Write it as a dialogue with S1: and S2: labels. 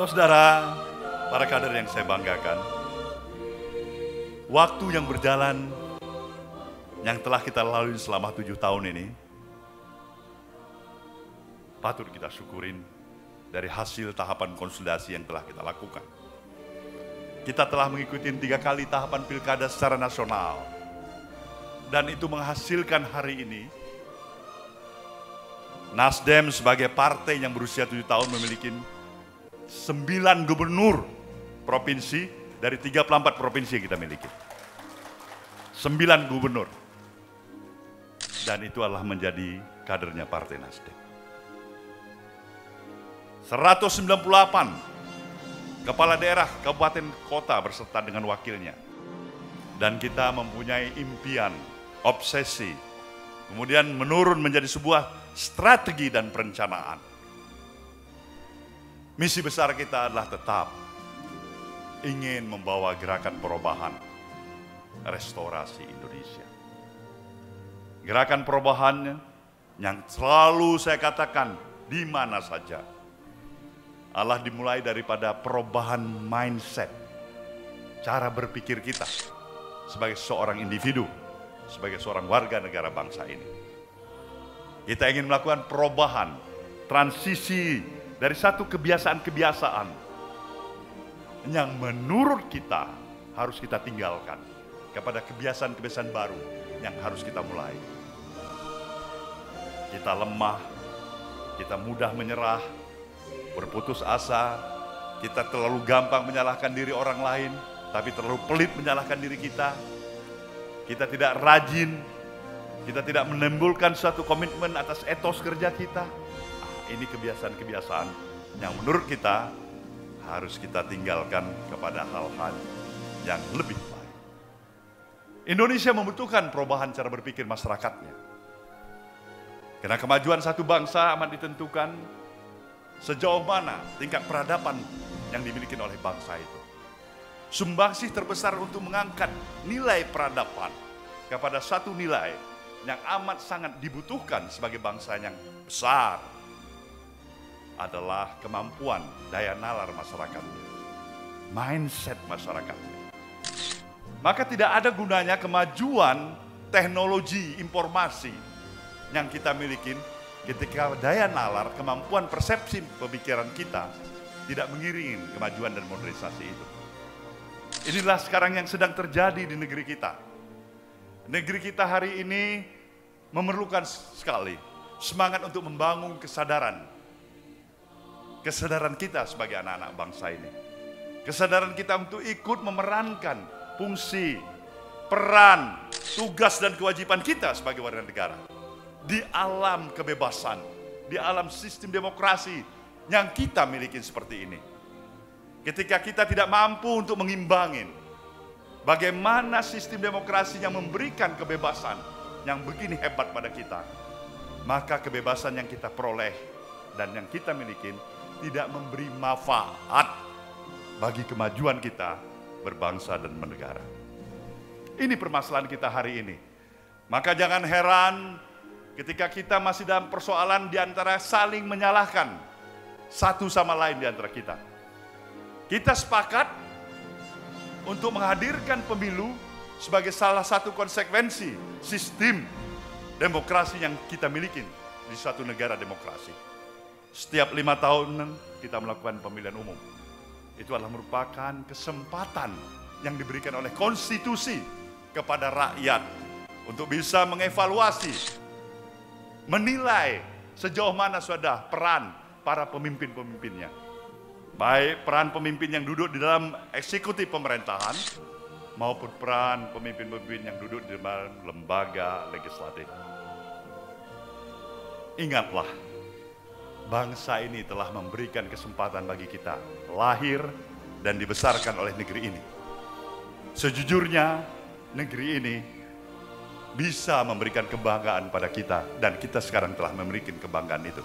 S1: Saudara, para kader yang saya banggakan, waktu yang berjalan yang telah kita lalui selama tujuh tahun ini, patut kita syukurin dari hasil tahapan konsolidasi yang telah kita lakukan. Kita telah mengikuti tiga kali tahapan pilkada secara nasional. Dan itu menghasilkan hari ini Nasdem sebagai partai yang berusia tujuh tahun memiliki sembilan gubernur provinsi dari 34 provinsi yang kita miliki. Sembilan gubernur. Dan itu adalah menjadi kadernya Partai Nasdem. 198 kepala daerah kabupaten kota berserta dengan wakilnya. Dan kita mempunyai impian, obsesi, kemudian menurun menjadi sebuah strategi dan perencanaan. Misi besar kita adalah tetap ingin membawa gerakan perubahan restorasi Indonesia. Gerakan perubahannya yang selalu saya katakan di mana saja. Allah dimulai daripada perubahan mindset, cara berpikir kita sebagai seorang individu, sebagai seorang warga negara bangsa ini. Kita ingin melakukan perubahan, transisi dari satu kebiasaan-kebiasaan yang menurut kita harus kita tinggalkan kepada kebiasaan-kebiasaan baru yang harus kita mulai. Kita lemah, kita mudah menyerah, berputus asa, kita terlalu gampang menyalahkan diri orang lain, tapi terlalu pelit menyalahkan diri kita. Kita tidak rajin kita tidak menimbulkan suatu komitmen atas etos kerja kita. Ini kebiasaan-kebiasaan yang menurut kita harus kita tinggalkan kepada hal-hal yang lebih baik. Indonesia membutuhkan perubahan cara berpikir masyarakatnya. Karena kemajuan satu bangsa amat ditentukan sejauh mana tingkat peradaban yang dimiliki oleh bangsa itu. Sumbangsih terbesar untuk mengangkat nilai peradaban kepada satu nilai yang amat sangat dibutuhkan sebagai bangsa yang besar adalah kemampuan daya nalar masyarakatnya, mindset masyarakatnya. Maka tidak ada gunanya kemajuan teknologi informasi yang kita miliki ketika daya nalar, kemampuan persepsi pemikiran kita tidak mengiringi kemajuan dan modernisasi itu. Inilah sekarang yang sedang terjadi di negeri kita Negeri kita hari ini memerlukan sekali semangat untuk membangun kesadaran. Kesadaran kita sebagai anak-anak bangsa ini. Kesadaran kita untuk ikut memerankan fungsi, peran, tugas dan kewajiban kita sebagai warga negara. Di alam kebebasan, di alam sistem demokrasi yang kita miliki seperti ini. Ketika kita tidak mampu untuk mengimbangin Bagaimana sistem demokrasi yang memberikan kebebasan yang begini hebat pada kita. Maka kebebasan yang kita peroleh dan yang kita miliki tidak memberi manfaat bagi kemajuan kita berbangsa dan bernegara. Ini permasalahan kita hari ini. Maka jangan heran ketika kita masih dalam persoalan di antara saling menyalahkan satu sama lain di antara kita. Kita sepakat untuk menghadirkan pemilu sebagai salah satu konsekuensi sistem demokrasi yang kita miliki di suatu negara demokrasi. Setiap lima tahun kita melakukan pemilihan umum. Itu adalah merupakan kesempatan yang diberikan oleh konstitusi kepada rakyat untuk bisa mengevaluasi, menilai sejauh mana sudah peran para pemimpin-pemimpinnya Baik peran pemimpin yang duduk di dalam eksekutif pemerintahan maupun peran pemimpin-pemimpin yang duduk di dalam lembaga legislatif. Ingatlah, bangsa ini telah memberikan kesempatan bagi kita lahir dan dibesarkan oleh negeri ini. Sejujurnya, negeri ini bisa memberikan kebanggaan pada kita dan kita sekarang telah memberikan kebanggaan itu.